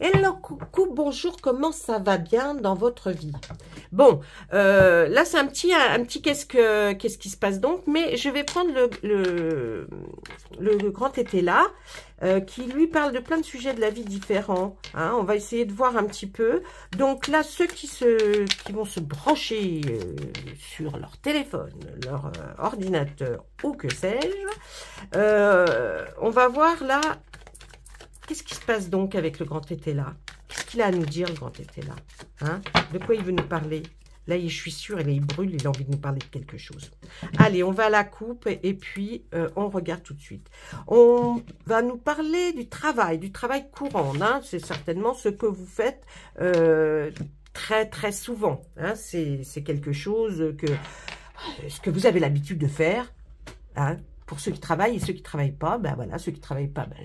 Hello, coucou, bonjour, comment ça va bien dans votre vie? Bon, euh, là c'est un petit, un, petit qu'est-ce que qu'est-ce qui se passe donc, mais je vais prendre le, le, le, grand été là, euh, qui lui parle de plein de sujets de la vie différents. Hein. on va essayer de voir un petit peu. Donc là, ceux qui, se, qui vont se brancher euh, sur leur téléphone, leur ordinateur ou que sais-je, on va voir là Qu'est-ce qui se passe donc avec le grand là? Qu'est-ce qu'il a à nous dire, le grand été là? Hein? De quoi il veut nous parler? Là, je suis sûre, il brûle, il a envie de nous parler de quelque chose. Allez, on va à la coupe et puis euh, on regarde tout de suite. On va nous parler du travail, du travail courant. Hein C'est certainement ce que vous faites euh, très très souvent. Hein C'est quelque chose que, ce que vous avez l'habitude de faire. Hein pour ceux qui travaillent et ceux qui travaillent pas, ben voilà, ceux qui travaillent pas, ben,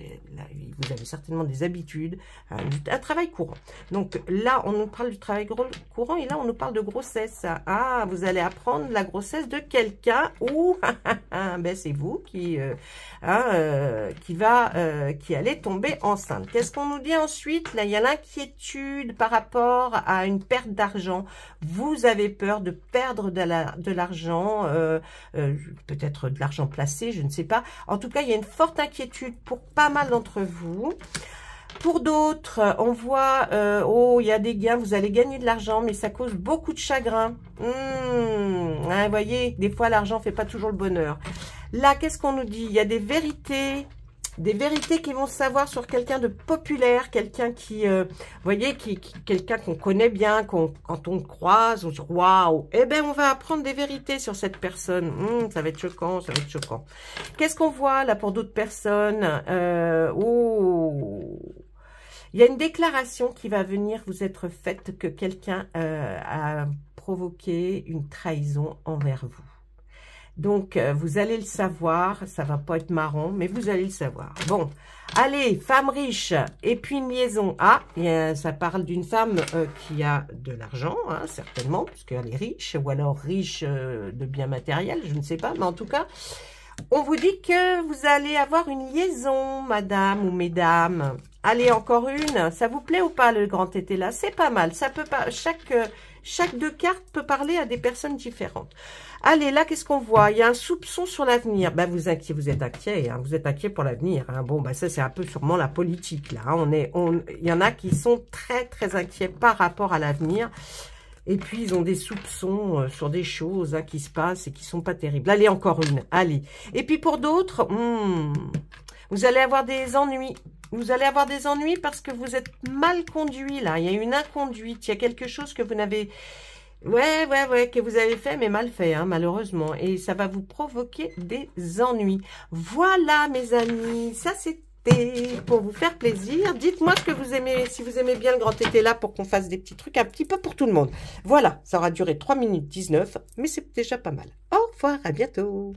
vous avez certainement des habitudes, un, un, travail courant. Donc là, on nous parle du travail courant et là, on nous parle de grossesse. Ah, vous allez apprendre la grossesse de quelqu'un ou ben, c'est vous qui, euh, hein, euh, qui va, euh, qui allait tomber enceinte. Qu'est-ce qu'on nous dit ensuite? Là, il y a l'inquiétude par rapport à une perte d'argent. Vous avez peur de perdre de l'argent, peut-être de l'argent placé, je ne sais pas. En tout cas, il y a une forte inquiétude pour pas mal d'entre vous. Pour d'autres, on voit, euh, oh, il y a des gains, vous allez gagner de l'argent, mais ça cause beaucoup de chagrin. Hmm, hein, vous voyez, des fois, l'argent fait pas toujours le bonheur. Là, qu'est-ce qu'on nous dit? Il y a des vérités des vérités qui vont savoir sur quelqu'un de populaire, quelqu'un qui, euh, voyez, qui, quelqu'un qu'on connaît bien, qu'on quand on croise, on se dit waouh, eh ben on va apprendre des vérités sur cette personne. Hum, ça va être choquant, ça va être choquant. Qu'est-ce qu'on voit là pour d'autres personnes euh, oh. Il y a une déclaration qui va venir vous être faite que quelqu'un euh, a provoqué une trahison envers vous. Donc, euh, vous allez le savoir. Ça va pas être marrant, mais vous allez le savoir. Bon, allez, femme riche et puis une liaison. Ah, ça parle d'une femme euh, qui a de l'argent, hein, certainement, puisqu'elle est riche, ou alors riche euh, de biens matériels, je ne sais pas. Mais en tout cas, on vous dit que vous allez avoir une liaison, madame ou mesdames. Allez, encore une. Ça vous plaît ou pas, le grand été là? C'est pas mal. Ça peut pas... Chaque, chaque deux cartes peut parler à des personnes différentes. Allez, là, qu'est-ce qu'on voit? Il y a un soupçon sur l'avenir. Ben, vous inquiet, vous êtes inquiet, hein, vous êtes inquiet pour l'avenir. Hein. Bon, ben ça, c'est un peu sûrement la politique, là. Hein. On est, on, il y en a qui sont très, très inquiets par rapport à l'avenir. Et puis, ils ont des soupçons euh, sur des choses qui se passent et qui sont pas terribles. Allez, encore une. Allez. Et puis, pour d'autres, hmm, vous allez avoir des ennuis. Vous allez avoir des ennuis parce que vous êtes mal conduit, là. Il y a une inconduite. Il y a quelque chose que vous n'avez Ouais, ouais, ouais, que vous avez fait, mais mal fait, hein, malheureusement. Et ça va vous provoquer des ennuis. Voilà, mes amis, ça c'était pour vous faire plaisir. Dites-moi ce que vous aimez, si vous aimez bien le grand été là, pour qu'on fasse des petits trucs un petit peu pour tout le monde. Voilà, ça aura duré 3 minutes 19, mais c'est déjà pas mal. Au revoir, à bientôt